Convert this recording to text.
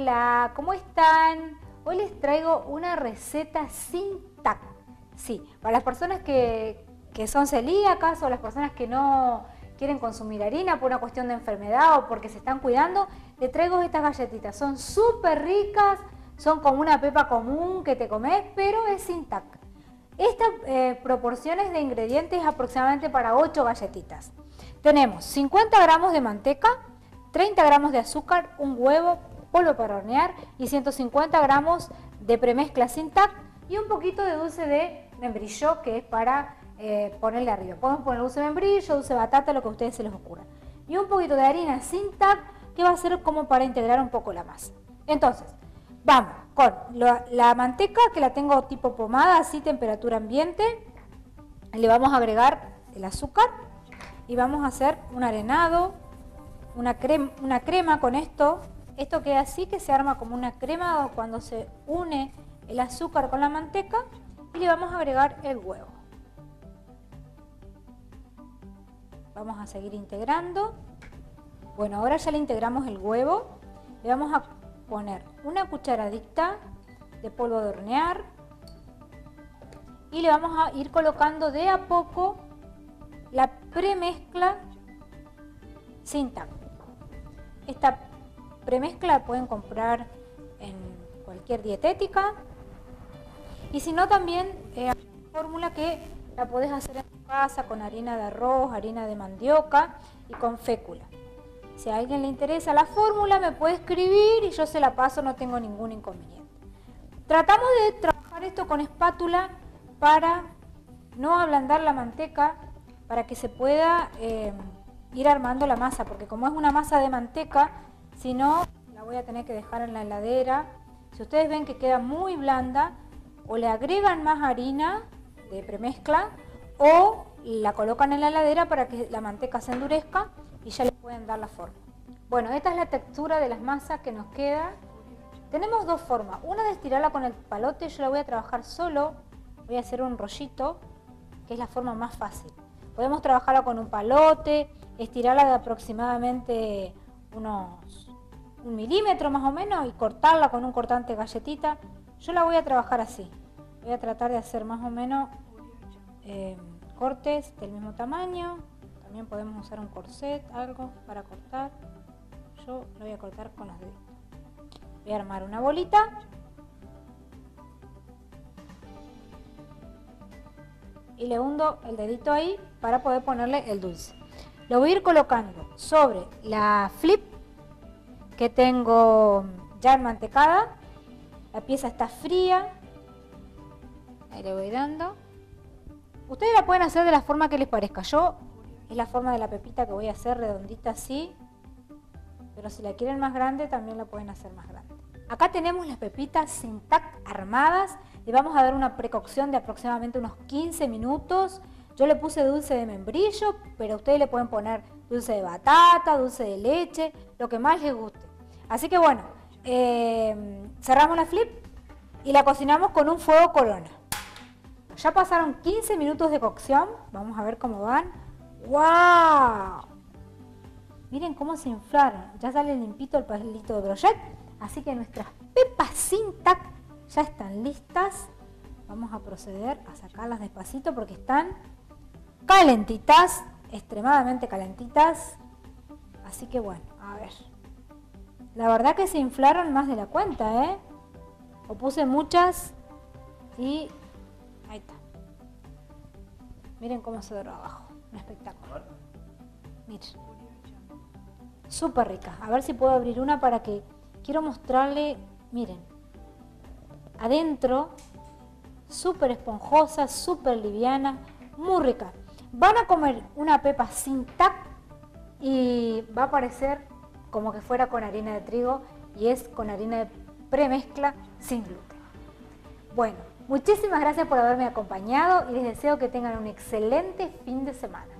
Hola, ¿cómo están? Hoy les traigo una receta sin tac. Sí, para las personas que, que son celíacas o las personas que no quieren consumir harina por una cuestión de enfermedad o porque se están cuidando, les traigo estas galletitas. Son súper ricas, son como una pepa común que te comes, pero es sin tac. Estas eh, proporciones de ingredientes aproximadamente para 8 galletitas. Tenemos 50 gramos de manteca, 30 gramos de azúcar, un huevo, polvo para hornear y 150 gramos de premezcla sin tac y un poquito de dulce de membrillo que es para eh, ponerle arriba. Podemos poner dulce de membrillo, dulce de batata, lo que a ustedes se les ocurra. Y un poquito de harina sin tac que va a ser como para integrar un poco la masa. Entonces, vamos con la, manteca que la tengo tipo pomada, así temperatura ambiente. Le vamos a agregar el azúcar y vamos a hacer un arenado, una crema, una crema con esto esto queda así que se arma como una crema cuando se une el azúcar con la manteca y le vamos a agregar el huevo. Vamos a seguir integrando. Bueno, ahora ya le integramos el huevo. Le vamos a poner una cucharadita de polvo de hornear y le vamos a ir colocando de a poco la premezcla sin taco. Esta premezcla la pueden comprar en cualquier dietética. Y si no, también eh, fórmula que la puedes hacer en casa con harina de arroz, harina de mandioca y con fécula. Si a alguien le interesa la fórmula, me puede escribir y yo se la paso, no tengo ningún inconveniente. Tratamos de trabajar esto con espátula para no ablandar la manteca, para que se pueda eh, ir armando la masa, porque como es una masa de manteca, si no, la voy a tener que dejar en la heladera. Si ustedes ven que queda muy blanda, o le agregan más harina de premezcla o la colocan en la heladera para que la manteca se endurezca y ya le pueden dar la forma. Bueno, esta es la textura de las masas que nos queda. Tenemos dos formas. Una de estirarla con el palote, yo la voy a trabajar solo. Voy a hacer un rollito, que es la forma más fácil. Podemos trabajarla con un palote, estirarla de aproximadamente unos un milímetro más o menos y cortarla con un cortante galletita. Yo la voy a trabajar así. Voy a tratar de hacer más o menos eh, cortes del mismo tamaño. También podemos usar un corset, algo para cortar. Yo lo voy a cortar con los dedos. Voy a armar una bolita. Y le hundo el dedito ahí para poder ponerle el dulce. Lo voy a ir colocando sobre la flip que tengo ya enmantecada. La pieza está fría. Ahí le voy dando. Ustedes la pueden hacer de la forma que les parezca. Yo es la forma de la pepita que voy a hacer redondita así. Pero si la quieren más grande también la pueden hacer más grande. Acá tenemos las pepitas sin tac armadas. Le vamos a dar una precocción de aproximadamente unos 15 minutos. Yo le puse dulce de membrillo, pero ustedes le pueden poner dulce de batata, dulce de leche, lo que más les guste. Así que bueno, eh, cerramos la flip y la cocinamos con un fuego corona. Ya pasaron 15 minutos de cocción. Vamos a ver cómo van. ¡Wow! Miren cómo se inflaron. Ya sale limpito el palito de brochet. Así que nuestras pepas sin tac ya están listas. Vamos a proceder a sacarlas despacito porque están calentitas, extremadamente calentitas. Así que bueno, a ver. La verdad que se inflaron más de la cuenta, ¿eh? O puse muchas y ahí está. Miren cómo se doró abajo. Un espectáculo. Miren. Súper rica. A ver si puedo abrir una para que quiero mostrarle, miren, adentro, súper esponjosa, súper liviana, muy rica. Van a comer una pepa sin tac y va a parecer como que fuera con harina de trigo y es con harina de premezcla sin gluten. Bueno, muchísimas gracias por haberme acompañado y les deseo que tengan un excelente fin de semana.